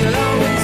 Alone.